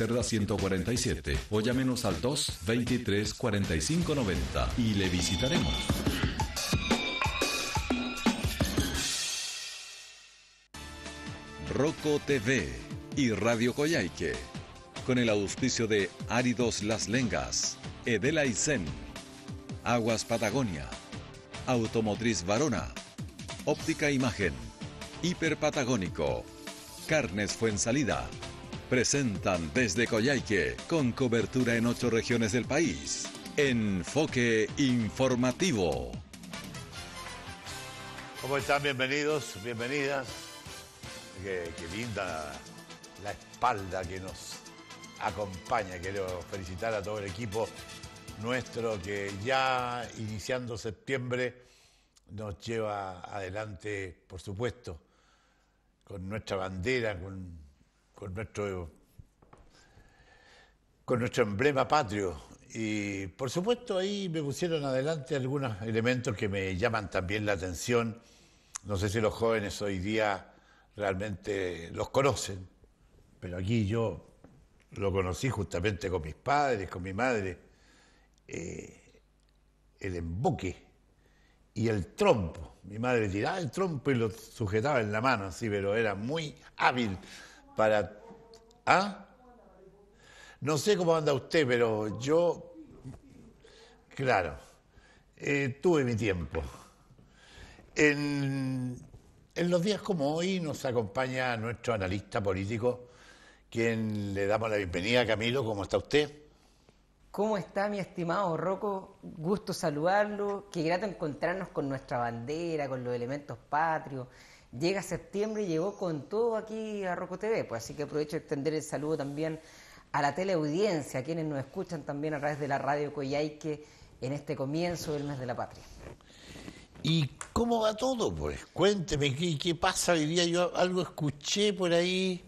Cerda 147 o llámenos al 223 4590 y le visitaremos. Roco TV y Radio Coyhaique con el auspicio de Áridos Las Lengas, Edela y Zen, Aguas Patagonia, Automotriz Varona, Óptica Imagen, Hiper Patagónico, Carnes Fuensalida presentan desde Coyhaique, con cobertura en ocho regiones del país. Enfoque informativo. ¿Cómo están? Bienvenidos, bienvenidas. Qué, qué linda la espalda que nos acompaña. Quiero felicitar a todo el equipo nuestro que ya iniciando septiembre nos lleva adelante, por supuesto, con nuestra bandera, con con nuestro, con nuestro emblema patrio. Y por supuesto ahí me pusieron adelante algunos elementos que me llaman también la atención. No sé si los jóvenes hoy día realmente los conocen, pero aquí yo lo conocí justamente con mis padres, con mi madre. Eh, el emboque y el trompo. Mi madre tiraba el trompo y lo sujetaba en la mano, así, pero era muy hábil para... ¿Ah? No sé cómo anda usted, pero yo, claro, eh, tuve mi tiempo. En, en, los días como hoy nos acompaña nuestro analista político, quien le damos la bienvenida. Camilo, ¿cómo está usted? ¿Cómo está mi estimado Rocco? Gusto saludarlo, qué grato encontrarnos con nuestra bandera, con los elementos patrios Llega septiembre y llegó con todo aquí a Roco TV, pues así que aprovecho de extender el saludo también a la teleaudiencia, a quienes nos escuchan también a través de la radio Coyhaique en este comienzo del mes de la patria. ¿Y cómo va todo? Pues cuénteme, ¿qué, pasa hoy día? Yo algo escuché por ahí,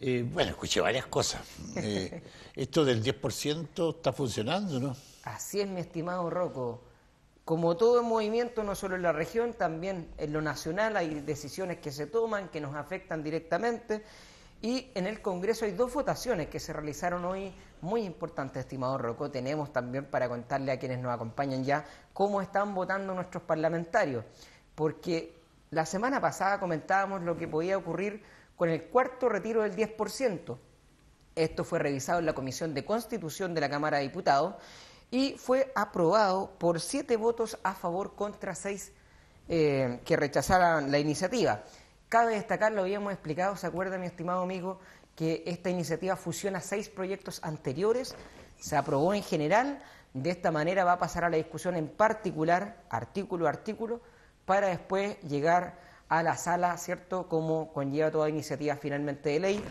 eh, bueno, escuché varias cosas. Eh, esto del 10% está funcionando, ¿no? Así es, mi estimado Rocco. Como todo movimiento, no solo en la región, también en lo nacional hay decisiones que se toman, que nos afectan directamente. Y en el Congreso hay dos votaciones que se realizaron hoy muy importantes, estimado Rocco. Tenemos también para contarle a quienes nos acompañan ya cómo están votando nuestros parlamentarios. Porque la semana pasada comentábamos lo que podía ocurrir con el cuarto retiro del 10%. Esto fue revisado en la Comisión de Constitución de la Cámara de Diputados y fue aprobado por siete votos a favor contra seis eh, que rechazaran la iniciativa. Cabe destacar, lo habíamos explicado, ¿se acuerda mi estimado amigo? que esta iniciativa fusiona seis proyectos anteriores, se aprobó en general, de esta manera va a pasar a la discusión en particular, artículo a artículo, para después llegar a la sala, ¿cierto?, como conlleva toda iniciativa finalmente de ley.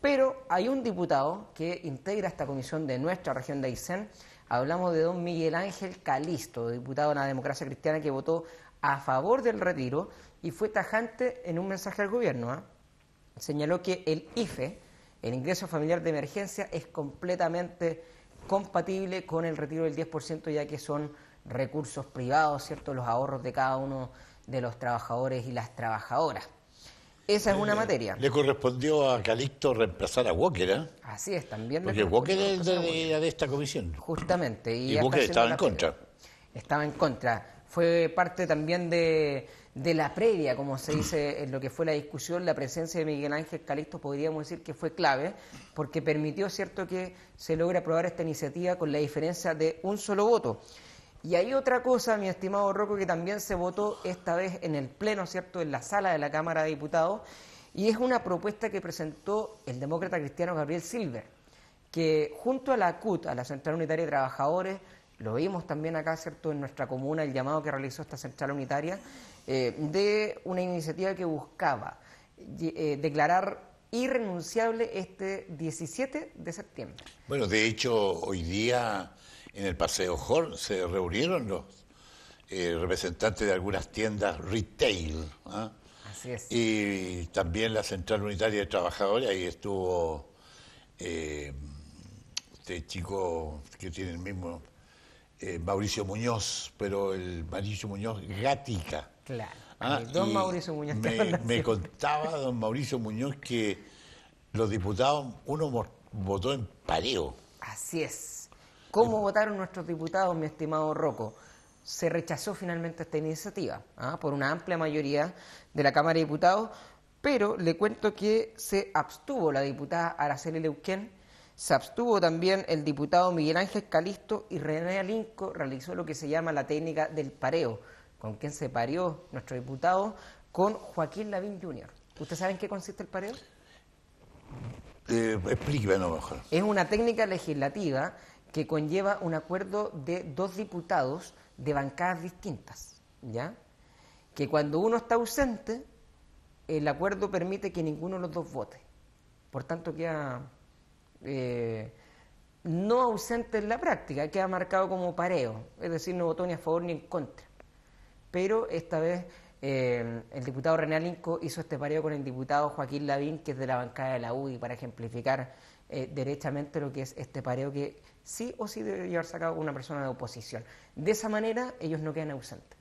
Pero hay un diputado que integra esta comisión de nuestra región de Aysén, Hablamos de don Miguel Ángel Calisto, diputado de la democracia cristiana que votó a favor del retiro y fue tajante en un mensaje al gobierno. ¿ah? Señaló que el IFE, el ingreso familiar de emergencia, es completamente compatible con el retiro del 10%, ya que son recursos privados, ¿cierto? Los ahorros de cada uno de los trabajadores y las trabajadoras. Esa es una materia. Le correspondió a Calixto reemplazar a Walker, ¿eh? Así es, también. Porque Walker es de, de, esta comisión. Justamente. Y, Walker estaba en contra. Estaba en contra. Fue parte también de, de, la previa, como se dice en lo que fue la discusión, la presencia de Miguel Ángel Calixto podríamos decir que fue clave, porque permitió, cierto, que se logre aprobar esta iniciativa con la diferencia de un solo voto. Y hay otra cosa, mi estimado Rocco, que también se votó esta vez en el Pleno, ¿cierto?, en la sala de la Cámara de Diputados, y es una propuesta que presentó el demócrata cristiano Gabriel Silver, que junto a la CUT, a la Central Unitaria de Trabajadores, lo vimos también acá, ¿cierto?, en nuestra comuna, el llamado que realizó esta Central Unitaria, eh, de una iniciativa que buscaba eh, declarar irrenunciable este 17 de septiembre. Bueno, de hecho, hoy día en el Paseo Hall se reunieron los eh, representantes de algunas tiendas retail. ¿ah? Así es. Y también la Central Unitaria de Trabajadores, ahí estuvo eh, este chico que tiene el mismo, eh, Mauricio Muñoz, pero el Mauricio Muñoz Gatica. Claro. ¿ah? don Mauricio Muñoz. Me, me contaba don Mauricio Muñoz que los diputados, uno votó en pareo. Así es. ¿Cómo votaron nuestros diputados, mi estimado Rocco? Se rechazó finalmente esta iniciativa ¿ah? por una amplia mayoría de la Cámara de Diputados, pero le cuento que se abstuvo la diputada Araceli Leuquén, se abstuvo también el diputado Miguel Ángel Calisto y René Alinco realizó lo que se llama la técnica del pareo, con quien se pareó nuestro diputado con Joaquín Lavín Jr. ¿Usted sabe en qué consiste el pareo? Eh, explíqueme mejor. Es una técnica legislativa que conlleva un acuerdo de dos diputados de bancadas distintas, ¿ya? Que cuando uno está ausente, el acuerdo permite que ninguno de los dos vote. Por tanto, queda eh, no ausente en la práctica, queda marcado como pareo, es decir, no votó ni a favor ni en contra. Pero esta vez eh, el diputado René Alinco hizo este pareo con el diputado Joaquín Lavín, que es de la bancada de la UDI, para ejemplificar eh, derechamente lo que es este pareo que sí o sí debe llevar sacado una persona de oposición. De esa manera ellos no quedan ausentes.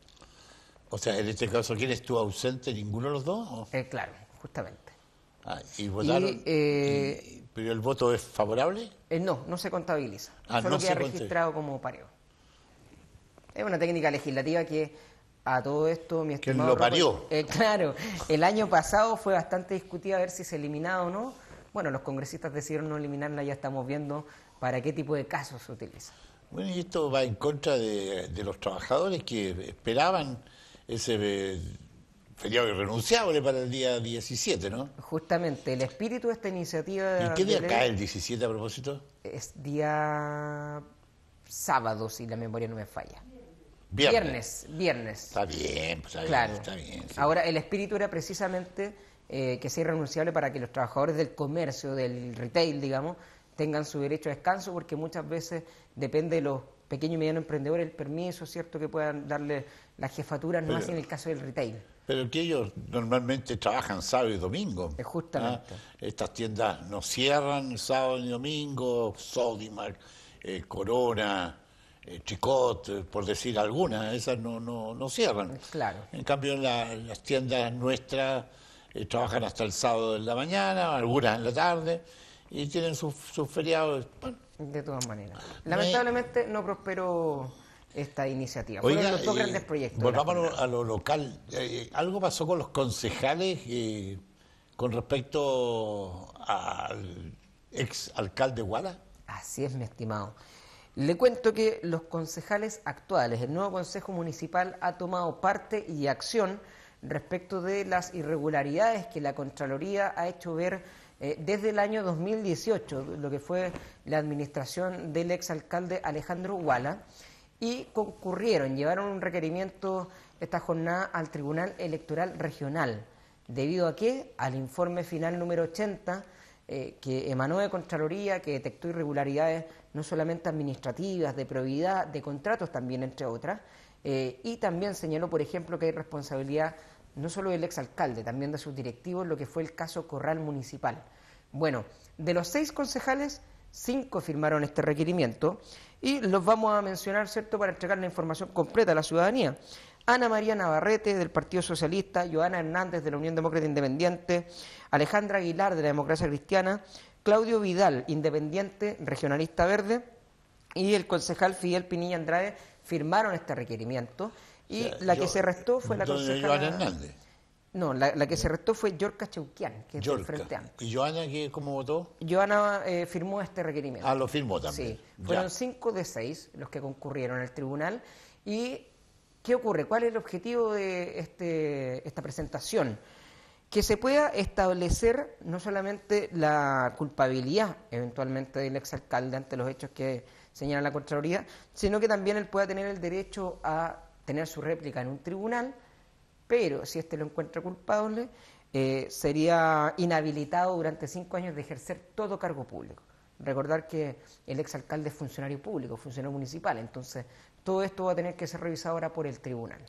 O sea, en este caso, ¿quién estuvo ausente? ¿Ninguno de los dos? Eh, claro, justamente. Ah, y votaron. Eh, ¿Pero el voto es favorable? Eh, no, no se contabiliza. Ah, solo no queda registrado como pareo. Es una técnica legislativa que a todo esto, mi ¿Quién estimado. lo parió? eh, claro, el año pasado fue bastante discutida a ver si se eliminaba o no. Bueno, los congresistas decidieron no eliminarla, ya estamos viendo para qué tipo de casos se utiliza. Bueno, y esto va en contra de, de los trabajadores que esperaban ese eh, feriado irrenunciable para el día 17, ¿no? Justamente, el espíritu de esta iniciativa. ¿Y qué día de cae el 17 a propósito? Es día sábado, si la memoria no me falla. Viernes. Viernes, viernes. Está bien, pues, está Claro. bien, está bien. sí. Ahora, el espíritu era precisamente eh, que sea irrenunciable para que los trabajadores del comercio, del retail, digamos, tengan su derecho a descanso, porque muchas veces depende de los pequeños y medianos emprendedores el permiso, ¿cierto?, que puedan darle las jefaturas, no así en el caso del retail. Pero que ellos normalmente trabajan sábado y domingo. Eh, justamente. ¿ah? Estas tiendas no cierran sábado ni domingo, Sodimac, eh, Corona, eh, Chicot, eh, por decir algunas, esas no, no, no cierran. Claro. En cambio, la- las tiendas nuestras eh, trabajan hasta el sábado en la mañana, algunas en la tarde, y tienen sus, feriados. De todas maneras. Lamentablemente no prosperó esta iniciativa. Oiga, los dos eh, grandes proyectos. Volvamos a lo, jornada. a lo local. Eh, algo pasó con los concejales eh, con respecto al ex alcalde Guala. Así es, mi estimado. Le cuento que los concejales actuales, el nuevo Consejo Municipal ha tomado parte y acción respecto de las irregularidades que la Contraloría ha hecho ver eh, desde el año 2018, lo que fue la administración del exalcalde Alejandro Guala, y concurrieron, llevaron un requerimiento esta jornada al Tribunal Electoral Regional. ¿Debido a qué? Al informe final número 80 eh, que emanó de Contraloría, que detectó irregularidades no solamente administrativas, de probidad, de contratos también, entre otras, eh, y también señaló, por ejemplo, que hay responsabilidad no solo del exalcalde, también de sus directivos, lo que fue el caso Corral Municipal. Bueno, de los seis concejales, cinco firmaron este requerimiento y los vamos a mencionar, ¿cierto?, para entregar la información completa a la ciudadanía. Ana María Navarrete del Partido Socialista, Joana Hernández de la Unión Demócrata Independiente, Alejandra Aguilar de la Democracia Cristiana, Claudio Vidal, Independiente, Regionalista Verde, y el concejal Fidel Pinilla Andrade firmaron este requerimiento. Y O sea, la que yo- se restó fue la concejala... Hernández. No, la, la que se restó fue Yorca Cheuquian, que es del. Frente Amplio. ¿Y Joana qué, cómo votó? Joana eh, firmó este requerimiento. Ah, lo firmó también. Sí, Ya. fueron cinco de seis los que concurrieron al tribunal. ¿Y qué ocurre? ¿Cuál es el objetivo de este, esta presentación? Que se pueda establecer no solamente la culpabilidad eventualmente del exalcalde ante los hechos que señala la Contraloría, sino que también él pueda tener el derecho a tener su réplica en un tribunal, pero si éste lo encuentra culpable, eh, sería inhabilitado durante cinco años de ejercer todo cargo público. Recordar que el exalcalde es funcionario público, funcionario municipal, entonces todo esto va a tener que ser revisado ahora por el tribunal.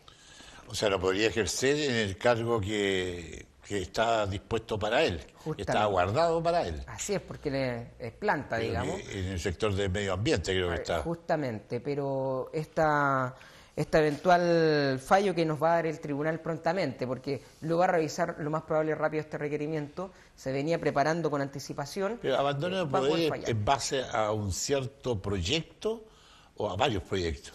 O sea, lo podría ejercer en el cargo que, que está dispuesto para él, que Justamente. está guardado para él. Así es, porque le- es planta, digamos. Eh, En el sector del medio ambiente creo que está. Justamente, pero esta, este eventual fallo que nos va a dar el tribunal prontamente, porque luego va a revisar lo más probable rápido este requerimiento, se venía preparando con anticipación. Pero abandono de poder en base a un cierto proyecto o a varios proyectos.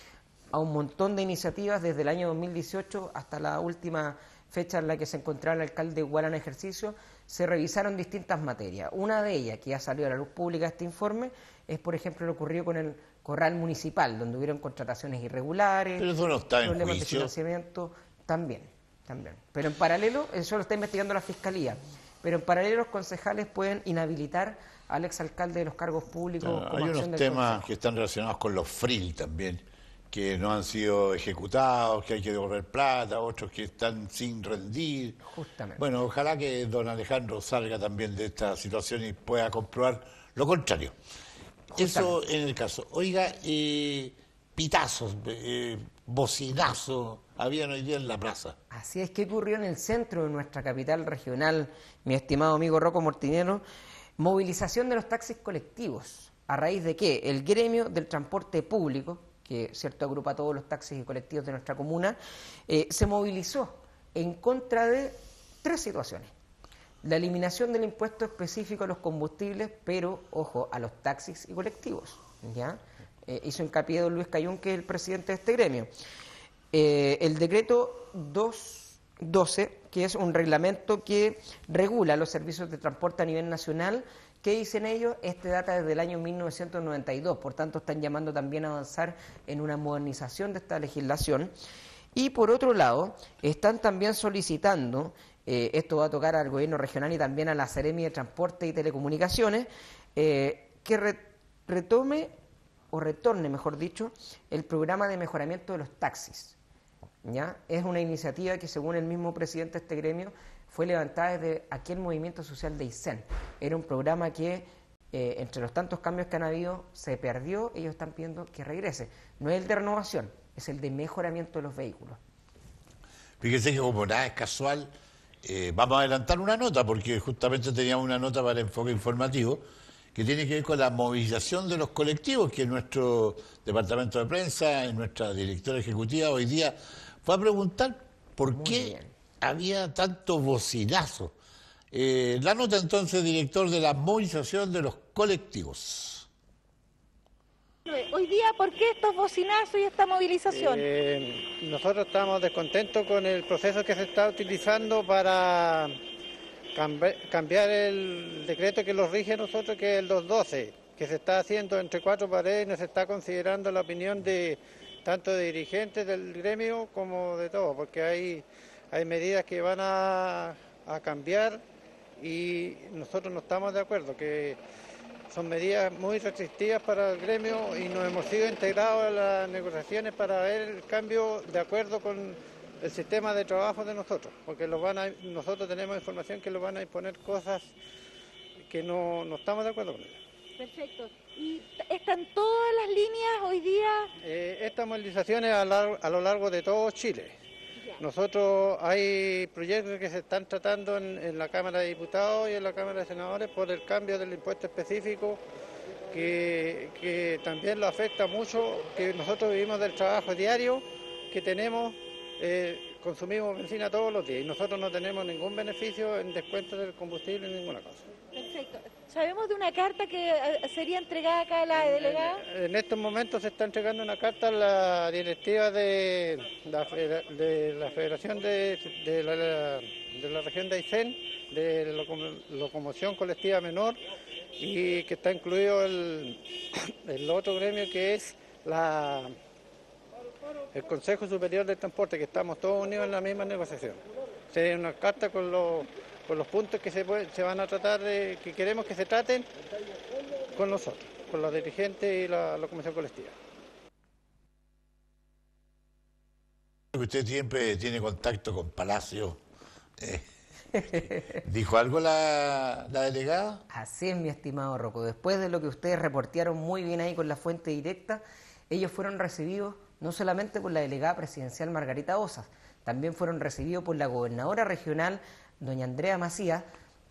A un montón de iniciativas desde el año 2018 hasta la última fecha en la que se encontraba el alcalde igual en ejercicio, se revisaron distintas materias. Una de ellas, que ya salió a la luz pública este informe, es por ejemplo lo ocurrido con el corral municipal, donde hubieron contrataciones irregulares, problemas de financiamiento, también, también. Pero en paralelo, eso lo está investigando la Fiscalía, pero en paralelo los concejales pueden inhabilitar al exalcalde de los cargos públicos. hay unos temas que están relacionados con los FRIL también, que no han sido ejecutados, que hay que devolver plata, otros que están sin rendir. Justamente. Bueno, ojalá que don Alejandro salga también de esta situación y pueda comprobar lo contrario. Eso en el caso. Oiga, eh, pitazos, eh, bocinazos, habían hoy día en la plaza. Así es que ocurrió en el centro de nuestra capital regional, mi estimado amigo Rocco Mortinero, movilización de los taxis colectivos. ¿A raíz de qué? El gremio del transporte público, que cierto agrupa todos los taxis y colectivos de nuestra comuna, eh, se movilizó en contra de tres situaciones la eliminación del impuesto específico a los combustibles, pero, ojo, a los taxis y colectivos. ¿ya? Eh, hizo hincapié don Luis Cayún, que es el presidente de este gremio. Eh, el decreto 212, que es un reglamento que regula los servicios de transporte a nivel nacional, ¿Qué dicen ellos? Este data desde el año 1992, por tanto están llamando también a avanzar en una modernización de esta legislación. Y por otro lado, están también solicitando eh, esto va a tocar al gobierno regional y también a la Seremi de Transporte y Telecomunicaciones, eh, que retome o retorne, mejor dicho, el programa de mejoramiento de los taxis. ¿ya? Es una iniciativa que, según el mismo presidente de este gremio, fue levantada desde aquel movimiento social de ISEN. Era un programa que, eh, entre los tantos cambios que han habido, se perdió. Ellos están pidiendo que regrese. No es el de renovación, es el de mejoramiento de los vehículos. Fíjese que como nada es casual, eh, vamos a adelantar una nota, porque justamente teníamos una nota para el enfoque informativo, que tiene que ver con la movilización de los colectivos, que nuestro departamento de prensa, en nuestra directora ejecutiva hoy día fue a preguntar por qué había tanto bocinazo. Eh, la nota entonces, director de la movilización de los colectivos. Hoy día, ¿por qué estos bocinazos y esta movilización? Eh, nosotros estamos descontentos con el proceso que se está utilizando para cambiar el decreto que los rige nosotros, que es el 212, que se está haciendo entre cuatro paredes y no está considerando la opinión de tanto de dirigentes del gremio como de todos, porque hay, hay medidas que van a, a cambiar y nosotros no estamos de acuerdo, que son medidas muy restrictivas para el gremio y nos hemos sido integrados a las negociaciones para ver el cambio de acuerdo con el sistema de trabajo de nosotros, porque nosotros tenemos información que lo van a imponer cosas que no, estamos de acuerdo con ellas. Perfecto. ¿Y están todas las líneas hoy día? Eh, estas movilizaciones a, a lo largo de todo Chile. Nosotros hay proyectos que se están tratando en, la Cámara de Diputados y en la Cámara de Senadores por el cambio del impuesto específico que, también lo afecta mucho, que nosotros vivimos del trabajo diario que tenemos, eh, consumimos benzina todos los días y nosotros no tenemos ningún beneficio en descuento del combustible ni ninguna cosa. Perfecto. ¿Sabemos de una carta que eh, sería entregada acá a la delegada? En, estos momentos se está entregando una carta a la directiva de la, Federación de, la, región de Aysén, de locomoción colectiva menor, y que está incluido el, el otro gremio que es la, el Consejo Superior de Transporte, que estamos todos unidos en la misma negociación. Sería una carta con los con los puntos que se, se van a tratar, de, que queremos que se traten con nosotros, con los dirigentes y la, comisión colectiva. Usted siempre tiene contacto con Palacio. Eh, ¿Dijo algo la, la, delegada? Así es, mi estimado Rocco. Después de lo que ustedes reportearon muy bien ahí con la fuente directa, ellos fueron recibidos no solamente por la delegada presidencial Margarita Osas, también fueron recibidos por la gobernadora regional doña Andrea Macías,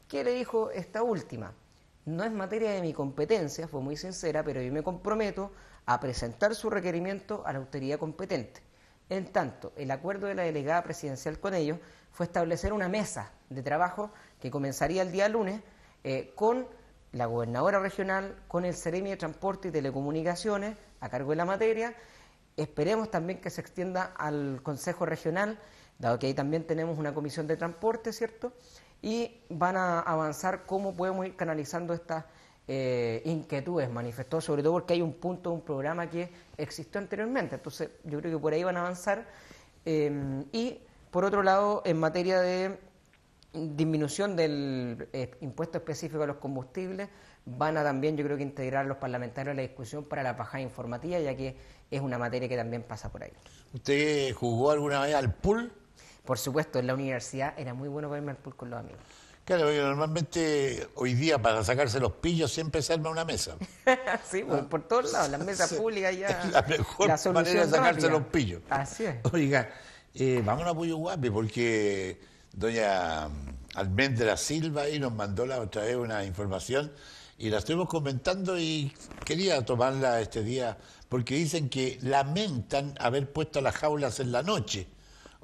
que le dijo esta última, no es materia de mi competencia, fue muy sincera, pero yo me comprometo a presentar su requerimiento a la autoridad competente. En tanto, el acuerdo de la delegada presidencial con ellos fue establecer una mesa de trabajo que comenzaría el día lunes eh, con la gobernadora regional, con el Ceremi de Transporte y Telecomunicaciones a cargo de la materia. Esperemos también que se extienda al Consejo Regional, dado que ahí también tenemos una comisión de transporte, ¿cierto? Y van a avanzar cómo podemos ir canalizando estas eh, inquietudes, manifestó, sobre todo porque hay un punto, un programa que existió anteriormente. Entonces, yo creo que por ahí van a avanzar. Eh, y, por otro lado, en materia de disminución del eh, impuesto específico a los combustibles, van a también, yo creo que integrar a los parlamentarios en la discusión para la bajada informativa, ya que es una materia que también pasa por ahí. ¿Usted jugó alguna vez al pool? Por supuesto, en la universidad era muy bueno verme al pool con los amigos. Claro, porque normalmente hoy día para sacarse los pillos siempre se arma una mesa. sí, pues, por todos lados, las mesas públicas ya. Es la mejor manera de sacarse los pillos. Así es. Oiga, eh, vamos a Puyo Guapi porque doña Almendra Silva ahí nos mandó la otra vez una información y la estuvimos comentando y quería tomarla este día porque dicen que lamentan haber puesto las jaulas en la noche.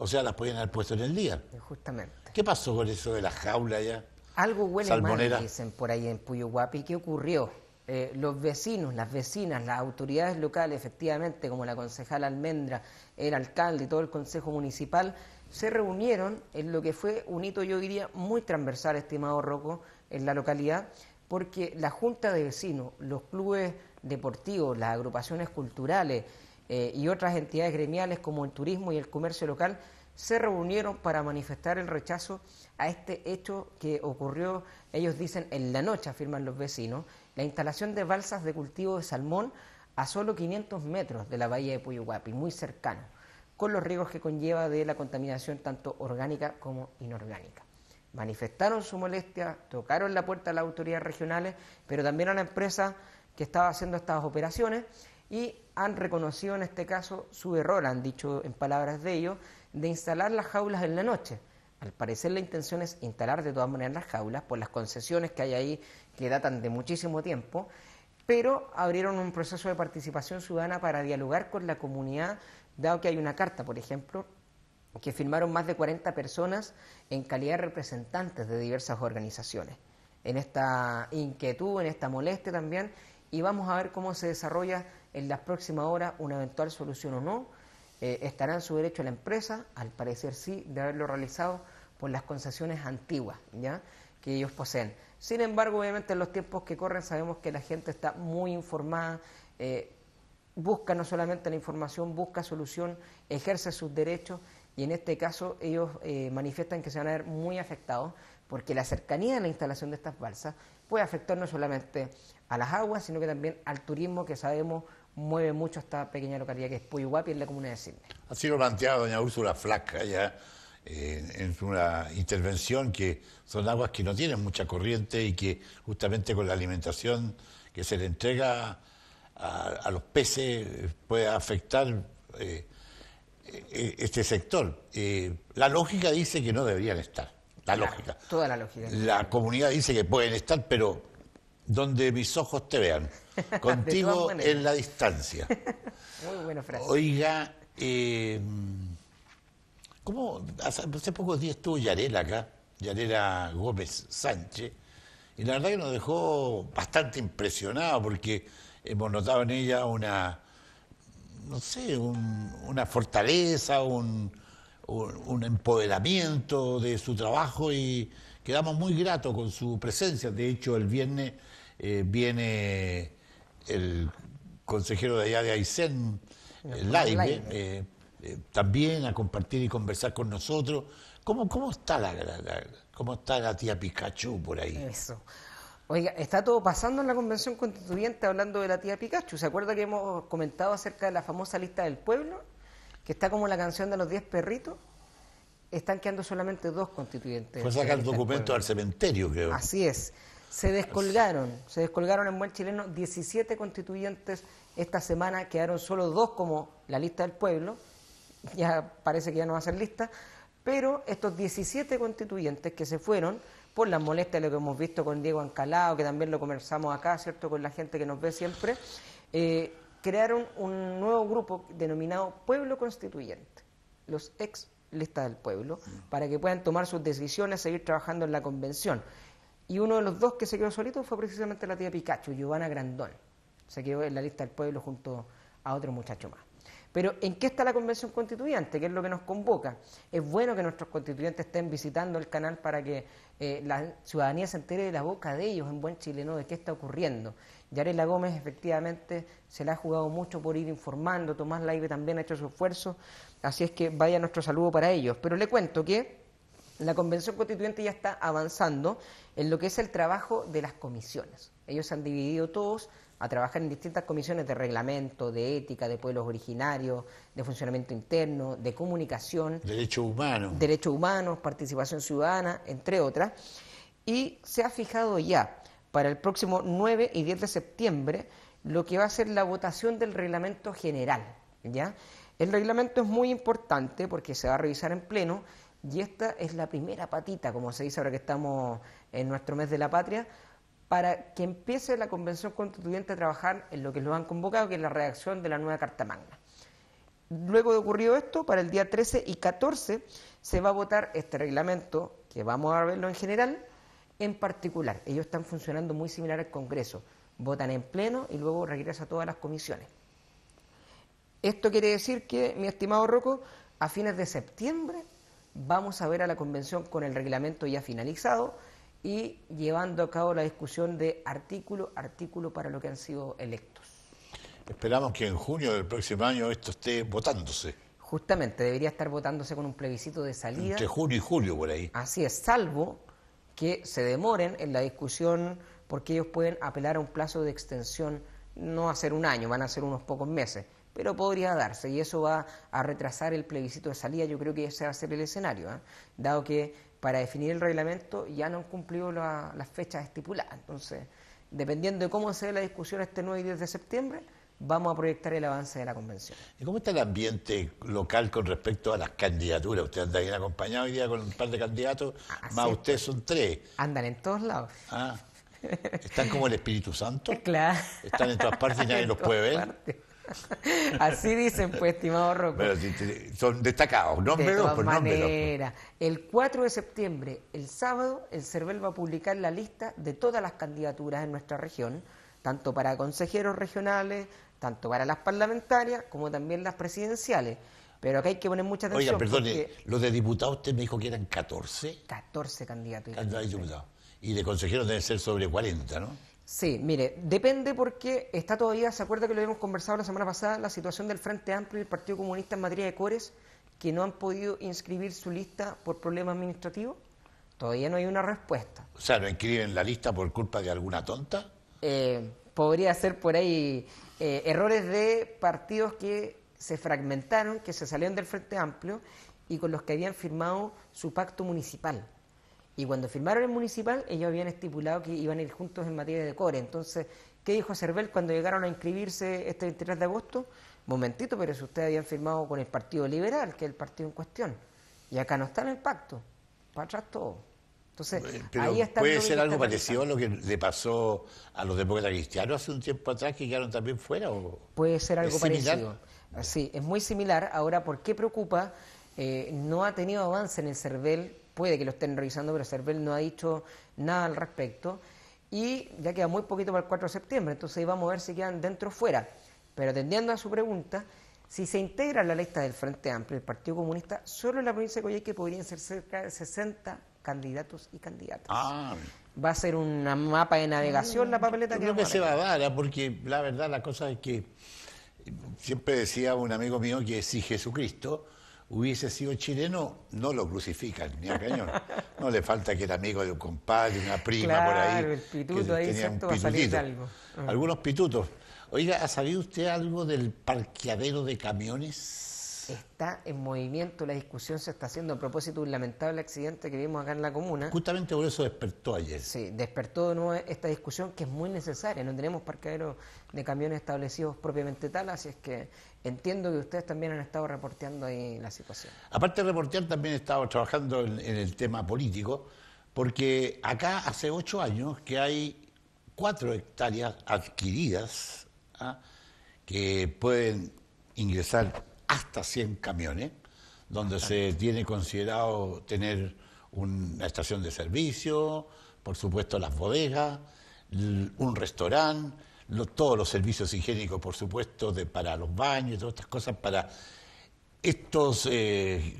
O sea, las podían haber puesto en el día. Justamente. ¿Qué pasó con eso de la jaula ya? Algo huele mal, dicen por ahí en Puyo Guapi. ¿Qué ocurrió? Eh, los vecinos, las vecinas, las autoridades locales, efectivamente, como la concejala Almendra, el alcalde y todo el consejo municipal, se reunieron en lo que fue un hito, yo diría, muy transversal, estimado Rocco, en la localidad, porque la Junta de Vecinos, los clubes deportivos, las agrupaciones culturales eh, y otras entidades gremiales como el turismo y el comercio local se reunieron para manifestar el rechazo a este hecho que ocurrió, ellos dicen, en la noche, afirman los vecinos, la instalación de balsas de cultivo de salmón a solo 500 metros de la bahía de Puyuhuapi, muy cercano, con los riesgos que conlleva de la contaminación tanto orgánica como inorgánica. Manifestaron su molestia, tocaron la puerta a las autoridades regionales, pero también a la empresa que estaba haciendo estas operaciones y han reconocido en este caso su error, han dicho en palabras de ellos, de instalar las jaulas en la noche. Al parecer la intención es instalar de todas maneras las jaulas por las concesiones que hay ahí que datan de muchísimo tiempo, pero abrieron un proceso de participación ciudadana para dialogar con la comunidad, dado que hay una carta, por ejemplo, que firmaron más de 40 personas en calidad de representantes de diversas organizaciones. En esta inquietud, en esta molestia también, y vamos a ver cómo se desarrolla en las próximas horas una eventual solución o no eh, ¿Estará en su derecho la empresa? Al parecer sí, de haberlo realizado por las concesiones antiguas ¿ya? que ellos poseen. Sin embargo, obviamente en los tiempos que corren sabemos que la gente está muy informada, eh, busca no solamente la información, busca solución, ejerce sus derechos y en este caso ellos eh, manifiestan que se van a ver muy afectados porque la cercanía de la instalación de estas balsas puede afectar no solamente a las aguas, sino que también al turismo que sabemos mueve mucho esta pequeña localidad que es Puyuhuapi en la comuna de Sydney. Ha sido planteado doña Úrsula Flaca ya eh, en una intervención que son aguas que no tienen mucha corriente y que justamente con la alimentación que se le entrega a, los peces puede afectar eh, eh, este sector. la lógica dice que no deberían estar. La lógica. Toda la lógica. La comunidad dice que pueden estar, pero donde mis ojos te vean. Contigo en la distancia. Muy buena frase. Oiga, eh, ¿cómo? Hace, pocos días estuvo Yarela acá, Yarela Gómez Sánchez, y la verdad que nos dejó bastante impresionados porque hemos notado en ella una, no sé, una fortaleza, un, un, empoderamiento de su trabajo y quedamos muy gratos con su presencia. De hecho, el viernes eh, viene el consejero de allá de Aysén, el Laime, eh, eh, también a compartir y conversar con nosotros. ¿Cómo, cómo, está la, ¿Cómo está la tía Pikachu por ahí? Eso. Oiga, está todo pasando en la convención constituyente hablando de la tía Pikachu. ¿Se acuerda que hemos comentado acerca de la famosa lista del pueblo? Que está como la canción de los 10 perritos. Están quedando solamente dos constituyentes. Fue sacar el documento al cementerio, creo. Así es. Se descolgaron, se descolgaron en buen chileno 17 constituyentes esta semana, quedaron solo dos como la lista del pueblo, ya parece que ya no va a ser lista, pero estos 17 constituyentes que se fueron por las molestias de lo que hemos visto con Diego Ancalao, que también lo conversamos acá, ¿cierto?, con la gente que nos ve siempre, eh, crearon un nuevo grupo denominado Pueblo Constituyente, los ex listas del pueblo, para que puedan tomar sus decisiones, seguir trabajando en la convención. Y uno de los dos que se quedó solito fue precisamente la tía Pikachu, Giovanna Grandón. Se quedó en la lista del pueblo junto a otro muchacho más. Pero ¿en qué está la convención constituyente? ¿Qué es lo que nos convoca? Es bueno que nuestros constituyentes estén visitando el canal para que eh, la ciudadanía se entere de la boca de ellos en buen chileno de qué está ocurriendo. Yarela Gómez efectivamente se la ha jugado mucho por ir informando, Tomás Laive también ha hecho su esfuerzo, así es que vaya nuestro saludo para ellos. Pero le cuento que la Convención Constituyente ya está avanzando en lo que es el trabajo de las comisiones. Ellos se han dividido todos a trabajar en distintas comisiones de reglamento, de ética, de pueblos originarios, de funcionamiento interno, de comunicación. Derechos humanos. Derechos humanos, participación ciudadana, entre otras. Y se ha fijado ya para el próximo 9 y 10 de septiembre lo que va a ser la votación del reglamento general. ¿ya? El reglamento es muy importante porque se va a revisar en pleno y esta es la primera patita, como se dice ahora que estamos en nuestro mes de la patria, para que empiece la Convención Constituyente a trabajar en lo que lo han convocado, que es la redacción de la nueva Carta Magna. Luego de ocurrido esto, para el día 13 y 14 se va a votar este reglamento, que vamos a verlo en general, en particular. Ellos están funcionando muy similar al Congreso. Votan en pleno y luego regresa a todas las comisiones. Esto quiere decir que, mi estimado Rocco, a fines de septiembre vamos a ver a la convención con el reglamento ya finalizado y llevando a cabo la discusión de artículo a artículo para lo que han sido electos. Esperamos que en junio del próximo año esto esté votándose. Justamente, debería estar votándose con un plebiscito de salida. Entre junio y julio, por ahí. Así es, salvo que se demoren en la discusión porque ellos pueden apelar a un plazo de extensión, no a ser un año, van a ser unos pocos meses, pero podría darse y eso va a retrasar el plebiscito de salida, yo creo que ese va a ser el escenario, ¿eh? dado que para definir el reglamento ya no han cumplido las fechas estipuladas. Entonces, dependiendo de cómo se dé la discusión este 9 y 10 de septiembre, vamos a proyectar el avance de la convención. ¿Y cómo está el ambiente local con respecto a las candidaturas? Usted anda bien acompañado hoy día con un par de candidatos, más ustedes son tres. Andan en todos lados. Ah, ¿están como el Espíritu Santo? Claro. Están en todas partes y nadie los puede ver. Así dicen, pues, estimado Rocco. Pero son destacados, no de todas maneras, el 4 de septiembre, el sábado, el CERVEL va a publicar la lista de todas las candidaturas en nuestra región, tanto para consejeros regionales, tanto para las parlamentarias, como también las presidenciales. Pero acá hay que poner mucha atención. Oiga, perdone, los de diputados usted me dijo que eran 14. 14 candidatos. Y de consejeros deben ser sobre 40, ¿no? Sí, mire, depende porque está todavía, ¿se acuerda que lo habíamos conversado la semana pasada? La situación del Frente Amplio y el Partido Comunista en materia de cores, que no han podido inscribir su lista por problemas administrativos. Todavía no hay una respuesta. O sea, ¿no inscriben la lista por culpa de alguna tonta? Eh, podría ser por ahí eh, errores de partidos que se fragmentaron, que se salieron del Frente Amplio y con los que habían firmado su pacto municipal. Y cuando firmaron el municipal, ellos habían estipulado que iban a ir juntos en materia de core. Entonces, ¿qué dijo Cervel cuando llegaron a inscribirse este 23 de agosto? Momentito, pero si ustedes habían firmado con el Partido Liberal, que es el partido en cuestión. Y acá no está en el pacto. Para atrás todo. Entonces, ahí está puede ser algo parecido a lo que le pasó a los demócratas cristianos hace un tiempo atrás que quedaron también fuera. ¿o? Puede ser algo parecido. Sí, es muy similar. Ahora, ¿por qué preocupa? Eh, no ha tenido avance en el CERVEL puede que lo estén revisando, pero Cervel no ha dicho nada al respecto. Y ya queda muy poquito para el 4 de septiembre, entonces ahí vamos a ver si quedan dentro o fuera. Pero atendiendo a su pregunta, si se integra la lista del Frente Amplio, el Partido Comunista, solo en la provincia de Coyhaique podrían ser cerca de 60 candidatos y candidatas. Ah. Va a ser un mapa de navegación la papeleta Yo que creo que se va a dar, porque la verdad la cosa es que siempre decía un amigo mío que si Jesucristo hubiese sido chileno, no lo crucifican ni a cañón. No le falta que era amigo de un compadre, una prima por ahí. El pituto ahí tenía un pitutito. Algo. Ah. Algunos pitutos. Oiga, ¿ha sabido usted algo del parqueadero de camiones? Está en movimiento, la discusión se está haciendo a propósito de un lamentable accidente que vimos acá en la comuna. Justamente por eso despertó ayer. Sí, despertó de nuevo esta discusión que es muy necesaria. No tenemos parqueaderos de camiones establecidos propiamente tal, así es que entiendo que ustedes también han estado reporteando ahí la situación. Aparte de reportear, también he estado trabajando en, el tema político, porque acá hace ocho años que hay cuatro hectáreas adquiridas. ¿ah? que pueden ingresar hasta 100 camiones, donde se tiene considerado tener una estación de servicio, por supuesto las bodegas, un restaurante, todos los servicios higiénicos, por supuesto, de, para los baños y todas estas cosas, para estos eh,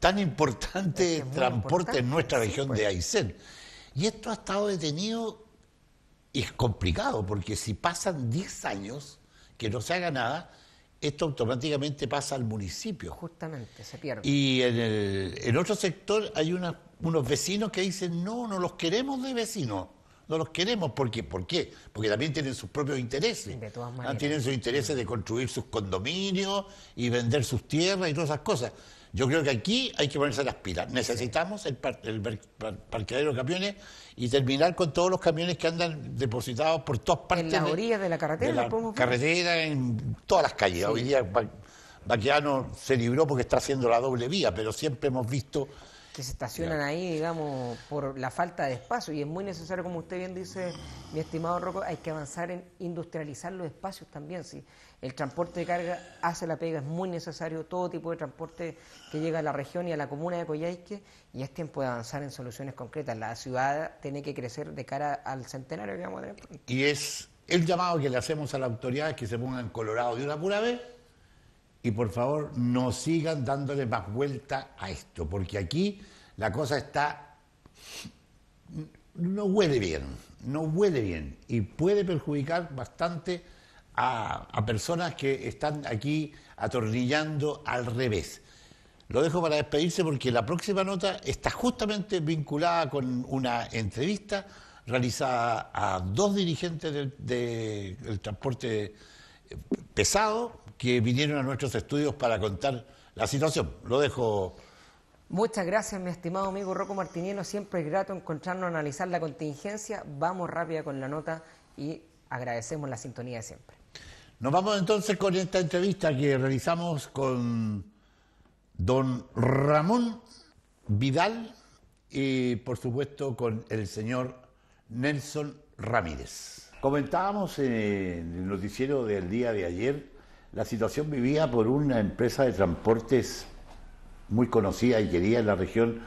tan importantes transportes en nuestra región de pues. Aysén. Y esto ha estado detenido y es complicado, porque si pasan 10 años que no se haga nada, esto automáticamente pasa al municipio. Justamente, se pierde. Y en, el, en otro sector hay unos vecinos que dicen, no, no los queremos de vecinos, no los queremos. ¿Por qué? ¿Por qué? Porque también tienen sus propios intereses. De todas ah, maneras. Tienen sus intereses de construir sus condominios y vender sus tierras y todas esas cosas. Yo creo que aquí hay que ponerse las pilas. Necesitamos el, parqueadero de camiones y terminar con todos los camiones que andan depositados por todas partes. En las orillas de la carretera, de la carretera, en todas las calles. Hoy día Baquiano se libró porque está haciendo la doble vía, pero siempre hemos visto que se estacionan ahí, digamos, por la falta de espacio. Y es muy necesario, como usted bien dice, mi estimado Rocco, hay que avanzar en industrializar los espacios también. Si el transporte de carga hace la pega, es muy necesario todo tipo de transporte que llega a la región y a la comuna de Coyhaique, y es tiempo de avanzar en soluciones concretas. La ciudad tiene que crecer de cara al centenario que vamos a tener. Y es el llamado que le hacemos a las autoridades que se pongan colorado de una pura vez y por favor no sigan dándole más vuelta a esto, porque aquí la cosa está, no huele bien, no huele bien y puede perjudicar bastante a, personas que están aquí atornillando al revés. Lo dejo para despedirse porque la próxima nota está justamente vinculada con una entrevista realizada a dos dirigentes del transporte pesado que vinieron a nuestros estudios para contar la situación. Lo dejo. Muchas gracias, mi estimado amigo Rocco Martiniano. Siempre es grato encontrarnos, analizar la contingencia. Vamos rápida con la nota y agradecemos la sintonía de siempre. Nos vamos entonces con esta entrevista que realizamos con don Ramón Vidal y por supuesto con el señor Nelson Ramírez. Comentábamos en el noticiero del día de ayer la situación vivida por una empresa de transportes muy conocida y querida en la región,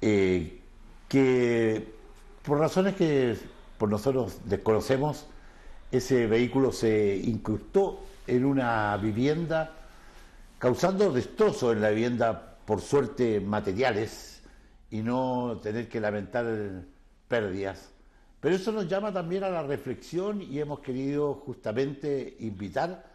eh, que por razones que por nosotros desconocemos, ese vehículo se incrustó en una vivienda, causando destrozos en la vivienda, por suerte materiales, y no tener que lamentar pérdidas. Pero eso nos llama también a la reflexión y hemos querido justamente invitar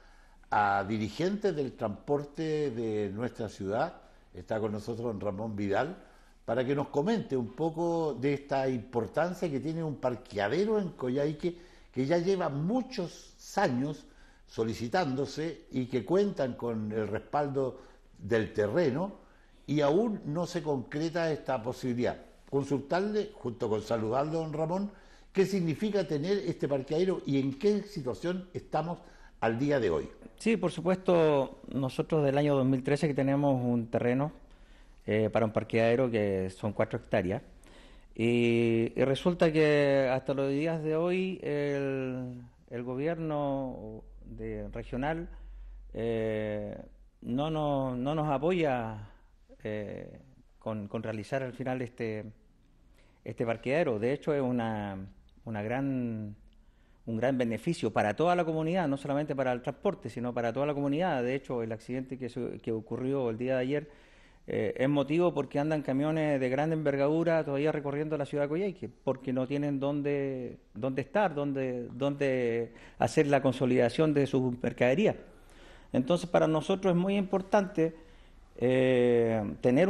a dirigentes del transporte de nuestra ciudad. Está con nosotros Ramón Vidal para que nos comente un poco de esta importancia que tiene un parqueadero en Coyhaique que ya lleva muchos años solicitándose y que cuentan con el respaldo del terreno y aún no se concreta esta posibilidad. Consultarle, junto con saludarlo, don Ramón, qué significa tener este parqueadero y en qué situación estamos al día de hoy. Sí, por supuesto, nosotros del año 2013 que tenemos un terreno eh, para un parqueadero que son cuatro hectáreas. Y, resulta que hasta los días de hoy el, gobierno regional eh, no, no, no, nos apoya eh, con, con, realizar al final este, este parqueadero. De hecho, es una, una gran un gran beneficio para toda la comunidad, no solamente para el transporte, sino para toda la comunidad. De hecho, el accidente que, ocurrió el día de ayer eh, es motivo porque andan camiones de gran envergadura todavía recorriendo la ciudad de Coyhaique, porque no tienen dónde, dónde estar, dónde, dónde hacer la consolidación de su mercadería. Entonces, para nosotros es muy importante eh, tener un